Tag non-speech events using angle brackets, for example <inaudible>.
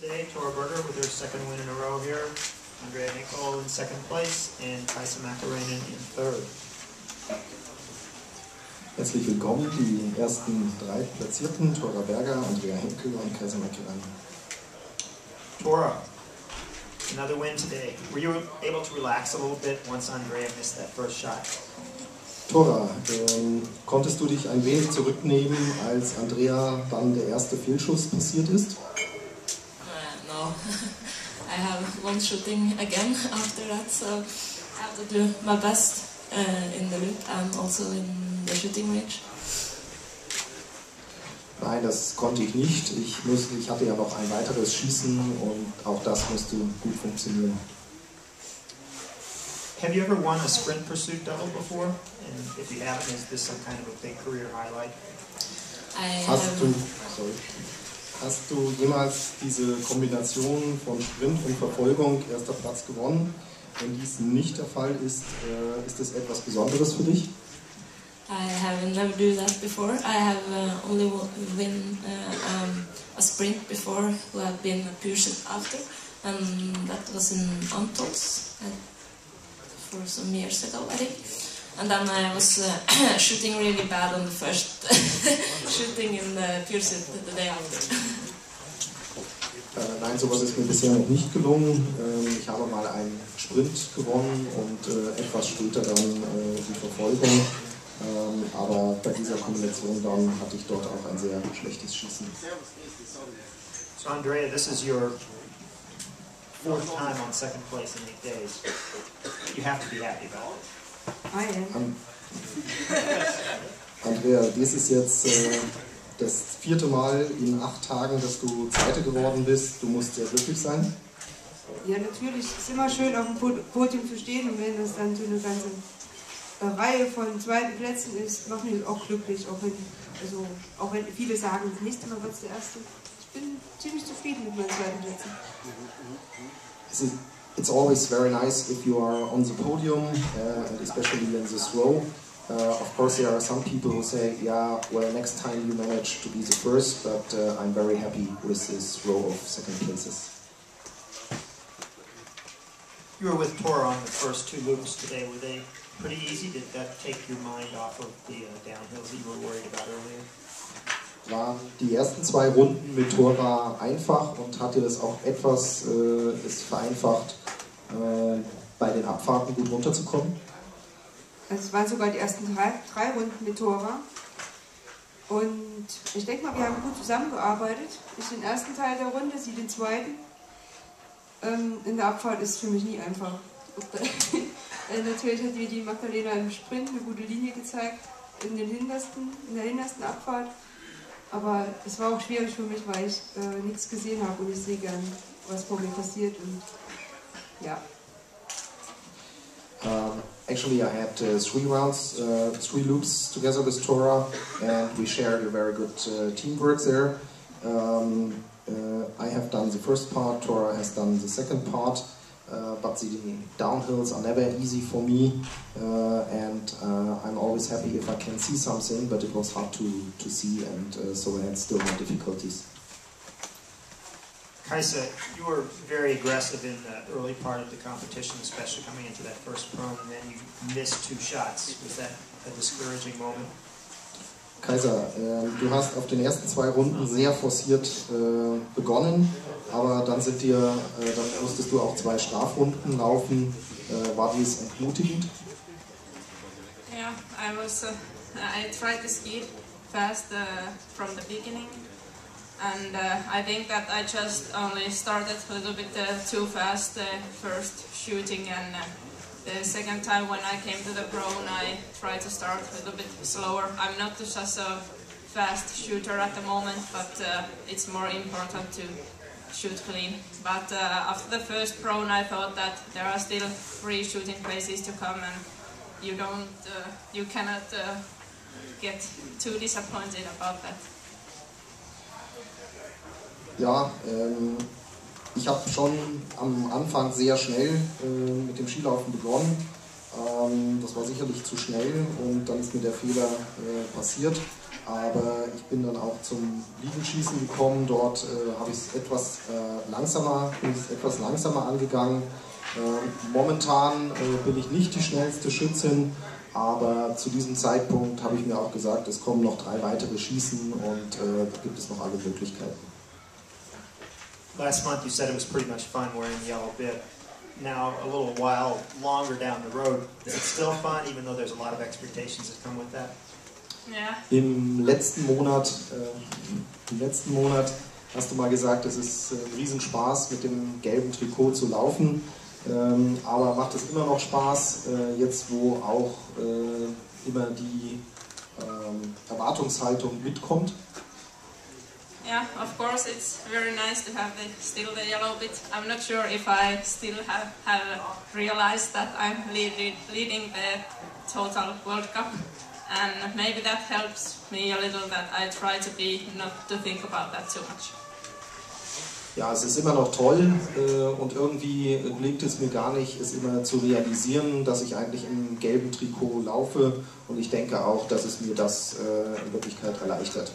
today, Tora Berger with her second win in a row here. Andrea Nicol in second place and Kaisa Makarainen in third. Herzlich willkommen, die ersten drei Platzierten, Tora Berger, Andrea Henkel und Kaisa Makarainen. Tora, another win today. Were you able to relax a little bit once Andrea missed that first shot? Tora, ähm, konntest du dich ein wenig zurücknehmen, als Andrea dann der erste Fehlschuss passiert ist? Uh, <laughs> no, I have one shooting again after that, so I have to do my best uh, in the loop and also in the shooting range. Nein, das konnte ich nicht. Ich, musste, ich hatte ja noch ein weiteres Schießen und auch das musste gut funktionieren. Have you ever won a sprint pursuit double before? And if you haven't, is this some kind of a big career highlight? I Hast du, sorry, hast du jemals diese Kombination von Sprint und Verfolgung erster Platz gewonnen? Wenn dies nicht der Fall ist, äh, ist es etwas Besonderes für dich? I have never do that before. I have uh, only win uh, um, a sprint before, who have been a pursuit after, and that was in Antos uh, for some years ago, I think. And then I was uh, <clears throat> shooting really bad on the first <laughs> shooting in the pursuit the day after. Nein, sowas ist mir bisher noch nicht gelungen. Ähm, ich habe mal einen Sprint gewonnen und äh, etwas später dann äh, die Verfolgung. Ähm, aber bei dieser Kombination dann hatte ich dort auch ein sehr schlechtes Schießen. So Andrea, this is your fourth time on second place in eight days. You have to be happy about it. I am. An <laughs> Andrea, dies ist jetzt äh, das vierte Mal in acht Tagen, dass du Zweite geworden bist. Du musst sehr glücklich sein. Ja, natürlich. Es ist immer schön, auf dem Pod- Podium zu stehen und wenn das dann so eine ganze Reihe von zweiten Plätzen ist, macht mich das auch glücklich. Auch wenn, also, auch wenn viele sagen, das nächste Mal wird es der erste. Ich bin ziemlich zufrieden mit meinen zweiten Plätzen. It's, it's always very nice if you are on the podium, uh, especially in this row. Uh, of course, there are some people who say, yeah, well, next time you manage to be the first, but uh, I'm very happy with this row of second places. You were with Tora on the first two loops today. Were they pretty easy? Did that take your mind off of the uh, downhills that you were worried about earlier? Waren die ersten zwei Runden mit Tora einfach und hat dir das auch etwas äh, es vereinfacht, äh, bei den Abfahrten gut runterzukommen? Also es waren sogar die ersten drei, drei Runden mit Tora. Und ich denke mal, wir haben gut zusammengearbeitet. Ich den ersten Teil der Runde, sie den zweiten. Ähm, in der Abfahrt ist es für mich nie einfach. Äh, <laughs> Natürlich hat mir die Magdalena im Sprint eine gute Linie gezeigt, in, den hintersten, in der hintersten Abfahrt. Aber es war auch schwierig für mich, weil ich äh, nichts gesehen habe und ich sehe gern, was vor mir passiert. Und ja, Um, actually, I had uh, three rounds, uh, three loops together with Tora, and we shared a very good uh, teamwork there. Um, I have done the first part, Tora has done the second part, uh, but the downhills are never easy for me, uh, and uh, I'm always happy if I can see something, but it was hard to, to see, and so I had still more difficulties. Kaisa, you were very aggressive in the early part of the competition, especially coming into that first prone, and then you missed two shots. Was that a discouraging moment? Kaiser, äh, du hast auf den ersten zwei Runden sehr forciert äh, begonnen, aber dann sind dir, äh, dann musstest du auch zwei Strafrunden laufen. Äh, war dies entmutigend? Yeah, I was. Uh, I tried to ski fast uh, from the beginning, and uh, I think that I just only started a little bit uh, too fast uh, first shooting, and uh, the second time when I came to the prone, I tried to start a little bit slower. I'm not just a fast shooter at the moment, but uh, it's more important to shoot clean. But uh, after the first prone, I thought that there are still three shooting places to come, and you don't, you cannot get too disappointed about that. Ja, ähm, ich habe schon am Anfang sehr schnell äh, mit dem Skilaufen begonnen. Ähm, das war sicherlich zu schnell und dann ist mir der Fehler äh, passiert. aber ich bin dann auch zum Liegenschießen gekommen. Dort äh, habe ich es etwas äh, langsamer, bin ich etwas langsamer angegangen. Äh, momentan äh, bin ich nicht die schnellste Schützin, aber zu diesem Zeitpunkt habe ich mir auch gesagt, es kommen noch drei weitere Schießen und äh, da gibt es noch alle Möglichkeiten. Last month you said it was pretty much fun wearing the yellow bib. Now, a little while longer down the road, is it still fun, even though there's a lot of expectations that come with that? Yeah. Im letzten Monat, äh, im letzten Monat hast du mal gesagt, es ist äh, ein Riesenspaß mit dem gelben Trikot zu laufen. Ähm, aber macht es immer noch Spaß, äh, jetzt wo auch äh, immer die ähm, Erwartungshaltung mitkommt? Yeah, of course, it's very nice to have the, still the yellow bit. I'm not sure if I still have, have realized that I'm leading, leading the total World Cup, and maybe that helps me a little. That I try to be not to think about that too much. Ja, es ist immer noch toll äh, und irgendwie gelingt es mir gar nicht, es immer zu realisieren, dass ich eigentlich im gelben Trikot laufe und ich denke auch, dass es mir das äh, in Wirklichkeit erleichtert.